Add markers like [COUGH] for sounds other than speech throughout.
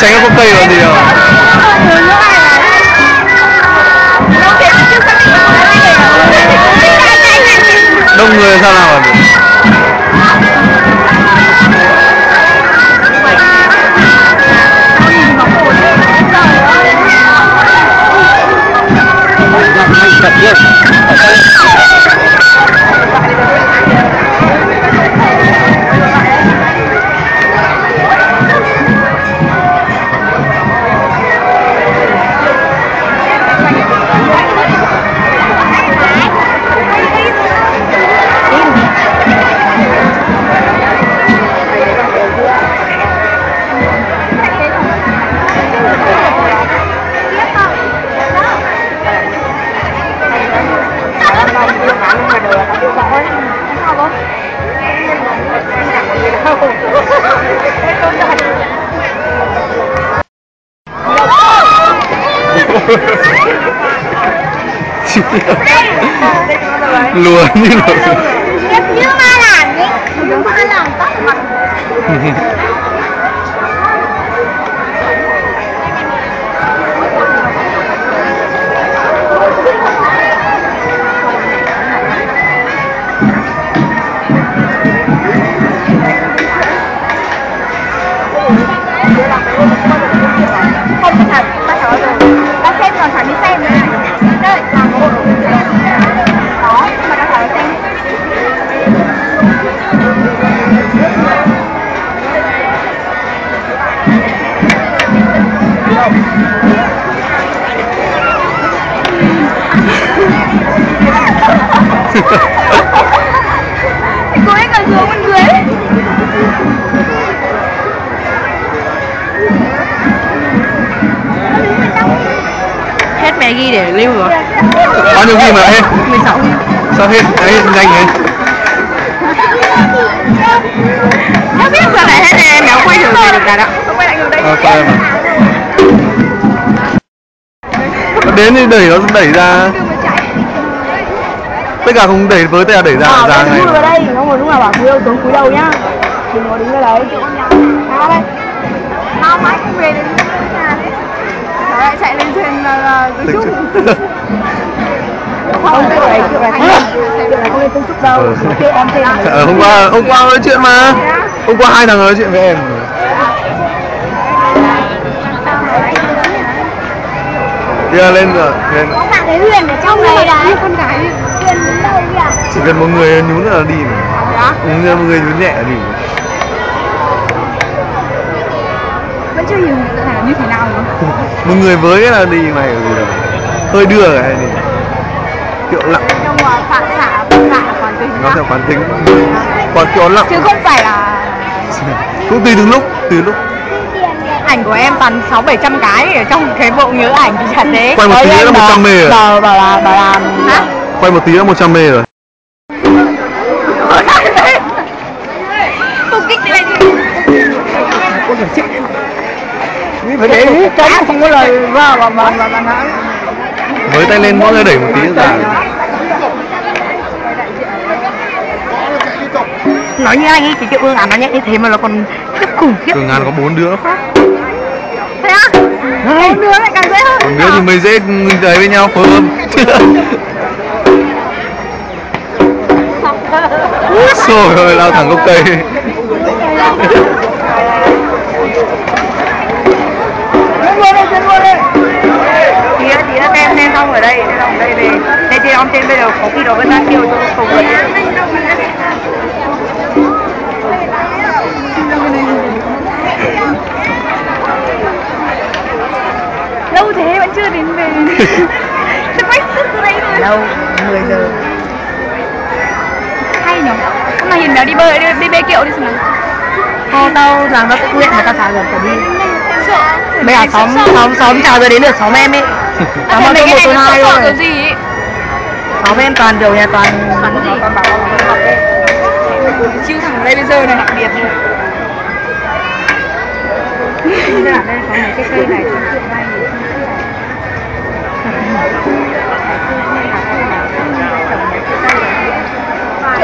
tránh cái gốc tây còn gì đâu đông người sao nào rồi được [LAUGHS] lùa như lùa. Như ma làm vậy đúng ma làm tóc mặt không thật ta hỏi rồi ta xem rồi phải đi xem nữa đây làm một đó mà ta hỏi xem cô ấy còn xuống bên dưới Hết mẹ ghi để lưu rồi. bao nhiêu ghi mà hết 16 ghi. sao hết đấy nhanh thế Không biết sao lại hết em mẹ quay thử gì được cả đó. quay lại ngược đây em nào nó đến thì đẩy nó đẩy ra tất cả không đẩy với tất cả đẩy ra Ờ, ra ngay vào đây, nó ngồi lúc nào bảo cúi đầu xuống cúi đầu nhá. Đừng có đứng ở đấy. À đây. Nó mãi không về đến nhà đấy. Nó lại trên là Tứ Trúc. Không, kiểu này, kiểu này không lên Tứ Trúc đâu. Kêu em ờ, hôm qua hôm qua nói chuyện mà hôm qua hai thằng nói chuyện với em Kia lên rồi lên Có bạn đấy Huyền ở trong này đấy. Con gái Huyền đứng đâu kìa? chỉ cần một người nhún là đi mà. Ừ, một người nhún nhẹ là đi Vẫn chưa hiểu là như thế nào. Một người với cái là đi này hơi đưa hay đi kiểu lặng. Nhưng mà phản xạ, phản xạ tính nó theo quán tính. Còn kiểu lặng. Chứ không phải là cũng tùy từng lúc tùy lúc. Ảnh của em toàn 6 700 cái ở trong cái bộ nhớ ảnh thì chả thế. Quay một tí là bảo- 100 mê rồi. Bảo là bảo là hả? quay một tí là 100 mê rồi Phải để ý tránh không có lời ra mà mà mà mà hả? với tay lên mỗi người đẩy một tí ra. Nói như anh ấy cái kiểu ương ảnh nó nhẹ như thế mà nó còn khiếp khủng khiếp. cường ngàn có bốn đứa khác. Thế á? Bốn đứa lại càng dễ hơn. Còn đứa thì mới dễ đấy với nhau phối hợp Xô rồi lao thẳng gốc cây bây giờ có khi đó vẫn đang kêu cho cầu vượt. Lâu thế vẫn chưa đến về [LAUGHS] Sẽ quay sức từ đây thôi Đâu, 10 giờ. Hay nhỉ Hôm nay nhìn nó đi bơi, đi, đi bê kiệu đi xem nào Cô tao rằng nó tự nguyện người ta trả giờ phải đi. Bây giờ xóm xóm xóm chào giờ đến được xóm em ấy. Xóm em một nó hai sợ kiểu thôi. Xóm em toàn kiểu nhà toàn Bắn gì? toàn bảo. Chiêu thẳng đây bây giờ này đặc biệt này đây có mấy cái cây này trong chuyện này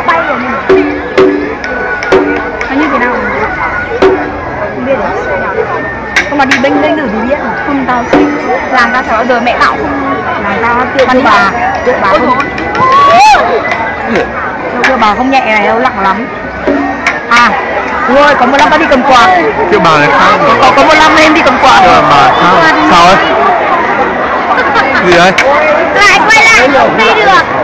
bay của mình Nó như thế nào? Không biết Không mà đi binh binh được gì biết không tao làm ra sợ rồi mẹ bảo không tao tiêu cho bà tiêu bà không cho bà không nhẹ này đâu nặng lắm à rồi có một năm tao đi cầm quạt Chứ bà này khác mà. có có một năm lên đi cầm quạt Chứ bà khác. Sao ấy? [LAUGHS] Gì đấy? lại quay lại không đi được